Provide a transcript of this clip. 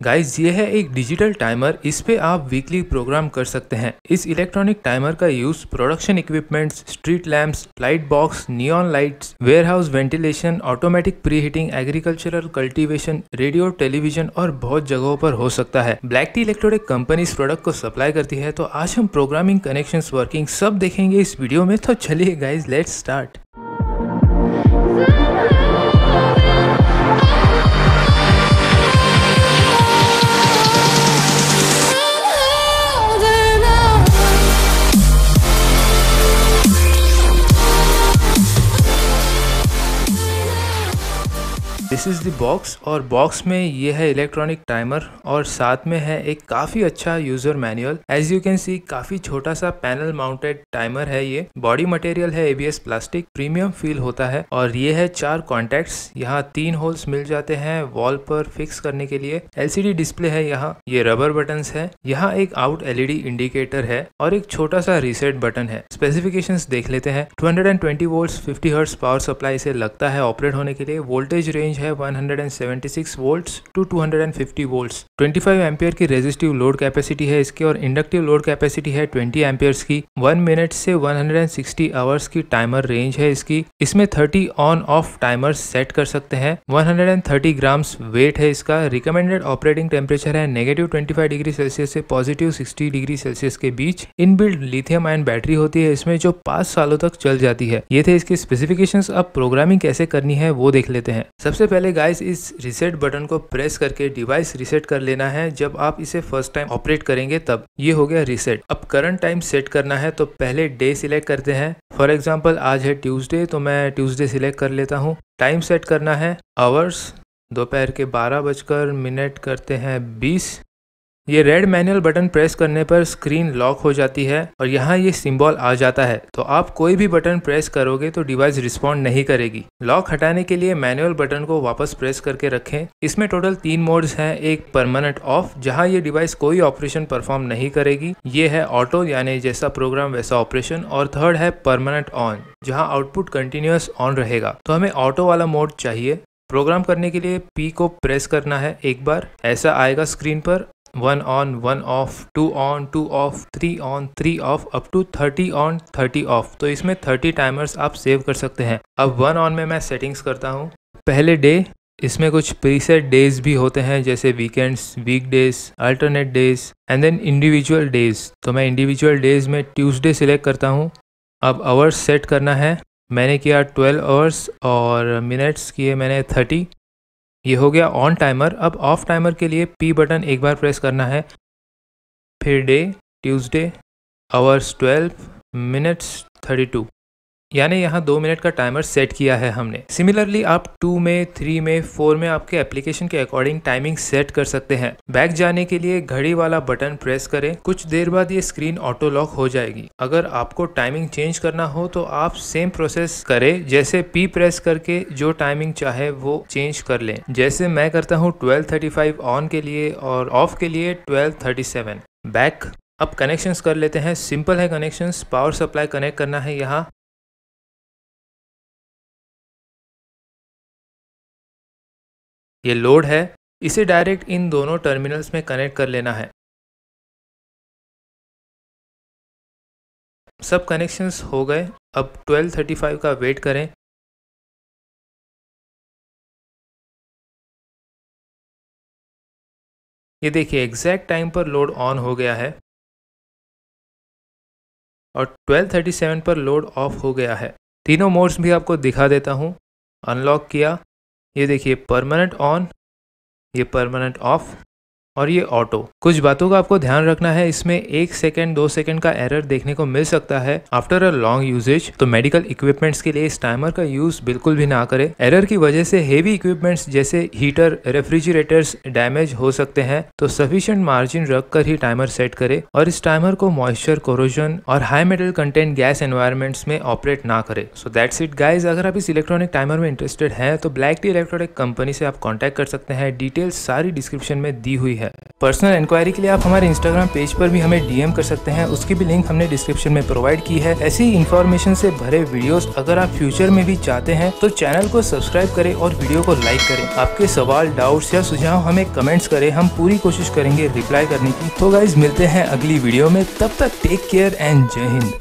Guys ये है एक डिजिटल टाइमर इस पे आप वीकली प्रोग्राम कर सकते हैं। इस इलेक्ट्रॉनिक टाइमर का use production equipments street lamps light box neon lights warehouse ventilation automatic preheating agricultural cultivation radio television और बहुत जगहों पर हो सकता है। ब्लैक टी इलेक्ट्रॉनिक कंपनी इस प्रोडक्ट को सप्लाई करती है तो आज हम प्रोग्रामिंग कनेक्शन वर्किंग सब देखेंगे इस वीडियो में तो चलिए guys let start this is the box और बॉक्स में ये है इलेक्ट्रॉनिक टाइमर और साथ में है एक काफ़ी अच्छा user manual as you can see काफ़ी छोटा सा पैनल माउंटेड टाइमर है ये. बॉडी मटेरियल है एबीएस प्लास्टिक प्रीमियम फील होता है और ये है चार कॉन्टेक्ट्स यहाँ तीन होल्स मिल जाते हैं वॉल पर फिक्स करने के लिए. एलसीडी डिस्प्ले है यहाँ. ये रबर बटन है. यहाँ एक आउट एलईडी इंडिकेटर है और एक छोटा सा रिसेट बटन है. स्पेसिफिकेशन देख लेते हैं. Two hundred and twenty volt fifty hertz power supply से लगता है ऑपरेट होने के लिए. वोल्टेज रेंज है 176 वोल्ट्स टू 250 वोल्ट्स 25 एम्पियर की रेजिस्टिव लोड कैपेसिटी है इसकी और इंडक्टिव लोड कैपेसिटी है 20 एम्पियर्स की. 1 मिनट से 160 आवर्स की टाइमर रेंज है इसकी. इसमें 30 ऑन ऑफ़ टाइमर सेट कर सकते हैं. 130 ग्राम्स वेट है इसका. रिकमेंडेड ऑपरेटिंग टेम्परेचर है नेगेटिव 25 डिग्री सेल्सियस से पॉजिटिव 60 डिग्री सेल्सियस के बीच. इन लिथियम आयन बैटरी होती है इसमें जो पाँच सालों तक चल जाती है. ये थे इसके स्पेसिफिकेशन अब प्रोग्रामिंग कैसे करनी है वो देख लेते हैं. सबसे पहले गाइस इस रिसेट बटन को प्रेस करके डिवाइस रिसेट कर लेना है। जब आप इसे फ़र्स्ट टाइम ऑपरेट करेंगे, तब ये हो गया रिसेट अब करंट टाइम सेट करना है तो पहले डे सिलेक्ट करते हैं। फॉर एग्ज़ाम्पल आज है ट्यूजडे तो मैं ट्यूजडे सिलेक्ट कर लेता हूँ। टाइम सेट करना है। आवर्स दोपहर के बारह बजकर मिनट करते हैं बीस। ये रेड मैनुअल बटन प्रेस करने पर स्क्रीन लॉक हो जाती है और यहाँ ये सिंबल आ जाता है। तो आप कोई भी बटन प्रेस करोगे तो डिवाइस रिस्पॉन्ड नहीं करेगी। लॉक हटाने के लिए मैनुअल बटन को वापस प्रेस करके रखें। इसमें टोटल तीन मोड्स हैं। एक परमानेंट ऑफ़ जहाँ ये डिवाइस कोई ऑपरेशन परफॉर्म नहीं करेगी। ये है ऑटो यानी जैसा प्रोग्राम वैसा ऑपरेशन और थर्ड है परमानेंट ऑन जहाँ आउटपुट कंटिन्यूस ऑन रहेगा। तो हमें ऑटो वाला मोड चाहिए। प्रोग्राम करने के लिए पी को प्रेस करना है एक बार। ऐसा आएगा स्क्रीन पर। One on one off two on two off three on three off up to thirty on thirty off तो इसमें थर्टी टाइमर्स आप सेव कर सकते हैं। अब वन ऑन में मैं सेटिंग्स करता हूँ। पहले डे इसमें कुछ प्रीसेट डेज़ भी होते हैं, जैसे weekends week days alternate days and then individual days तो मैं इंडिविजुअल डेज़ में ट्यूसडे सिलेक्ट करता हूँ। अब आवर्स सेट करना है। मैंने किया ट्वेल्व आवर्स और मिनट्स किए मैंने थर्टी ये हो गया ऑन टाइमर अब ऑफ़ टाइमर के लिए पी बटन एक बार प्रेस करना है। फिर day Tuesday hours twelve minutes thirty two यानी यहाँ दो मिनट का टाइमर सेट किया है हमने। सिमिलरली आप टू में थ्री में फोर में आपके एप्लीकेशन के अकॉर्डिंग टाइमिंग सेट कर सकते हैं। बैक जाने के लिए घड़ी वाला बटन प्रेस करें। कुछ देर बाद ये स्क्रीन ऑटो लॉक हो जाएगी। अगर आपको टाइमिंग चेंज करना हो तो आप सेम प्रोसेस करें। जैसे पी प्रेस करके जो टाइमिंग चाहे, वो चेंज कर लें। जैसे मैं करता हूँ ट्वेल्व ऑन के लिए और ऑफ़ के लिए ट्वेल्व बैक अब कनेक्शंस कर लेते हैं। सिंपल है कनेक्शंस पावर सप्लाई कनेक्ट करना है यहाँ। ये लोड है, इसे डायरेक्ट इन दोनों टर्मिनल्स में कनेक्ट कर लेना है। सब कनेक्शंस हो गए, अब 1235 का वेट करें। ये देखिए एग्जैक्ट टाइम पर लोड ऑन हो गया है और 1237 पर लोड ऑफ़ हो गया है। तीनों मोड्स भी आपको दिखा देता हूँ। अनलॉक किया ये देखिए परमानेंट ऑन ये परमानेंट ऑफ़ और ये ऑटो कुछ बातों का आपको ध्यान रखना है, इसमें एक सेकंड दो सेकंड का एरर देखने को मिल सकता है। आफ्टर अ लॉन्ग यूजेज तो मेडिकल इक्विपमेंट्स के लिए इस टाइमर का यूज़ बिल्कुल भी ना करें। एरर की वजह से हेवी इक्विपमेंट्स जैसे हीटर रेफ्रिजरेटर्स डैमेज हो सकते हैं। तो सफिशियंट मार्जिन रख कर ही टाइमर सेट करे और इस टाइमर को मॉइस्चर कोरोजन और high metal content gas environments में ऑपरेट ना करे। सो दैट्स इट गाइज़ अगर आप इस इलेक्ट्रॉनिक टाइमर में इंटरेस्टेड है तो ब्लैक टी इलेक्ट्रॉनिक कंपनी से आप कॉन्टेक्ट कर सकते हैं। डिटेल्स सारी डिस्क्रिप्शन में दी हुई है। है। पर्सनल इंक्वायरी के लिए आप हमारे इंस्टाग्राम पेज पर भी हमें डीएम कर सकते हैं। उसकी भी लिंक हमने डिस्क्रिप्शन में प्रोवाइड की है। ऐसी इन्फॉर्मेशन से भरे वीडियोस अगर आप फ्यूचर में भी चाहते हैं तो चैनल को सब्सक्राइब करें और वीडियो को लाइक करें। आपके सवाल डाउट्स या सुझाव हमें कमेंट्स करें। हम पूरी कोशिश करेंगे रिप्लाई करने की। तो गाइज़ मिलते हैं अगली वीडियो में। तब तक टेक केयर एंड जय हिंद